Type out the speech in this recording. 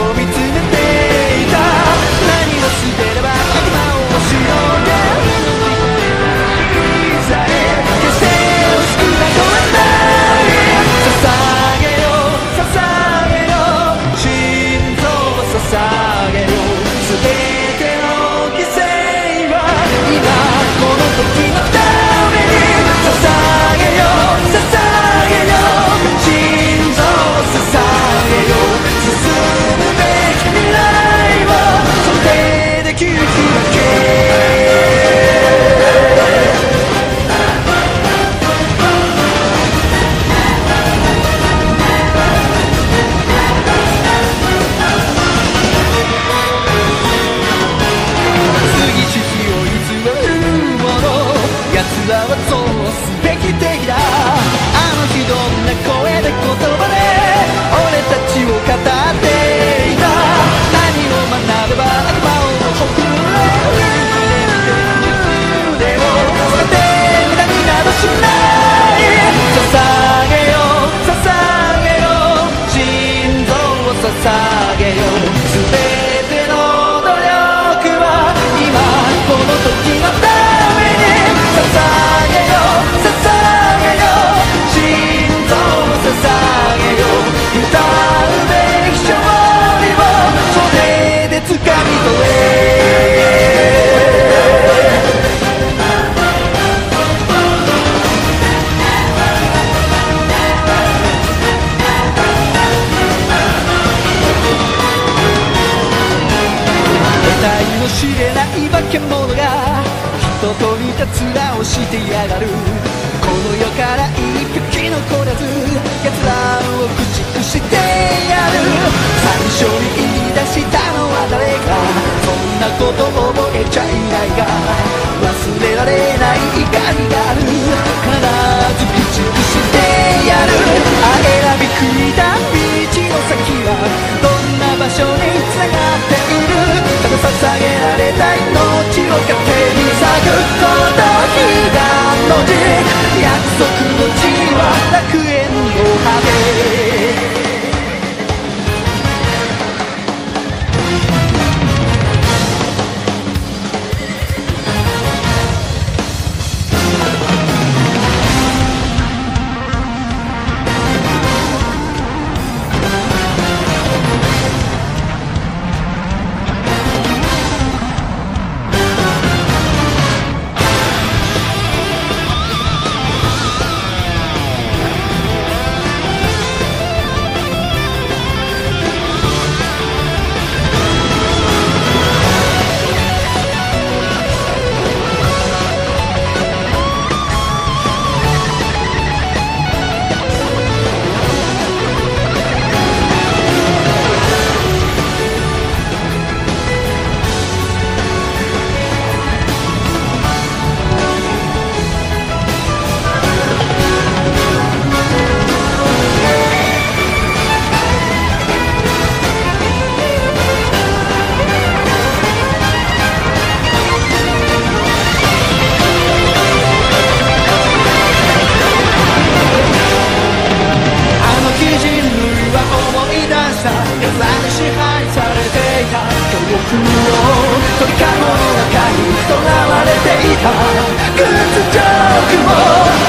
を見つめ 감사하게요. 知れない化け物が人と似た面をしてやがるこの世から一匹残らず奴らを駆逐してやる。最初に言い出したのは誰か。そんなこともた奴らに支配されていた。恐怖の鳥かの中に囚われていた。屈辱ズ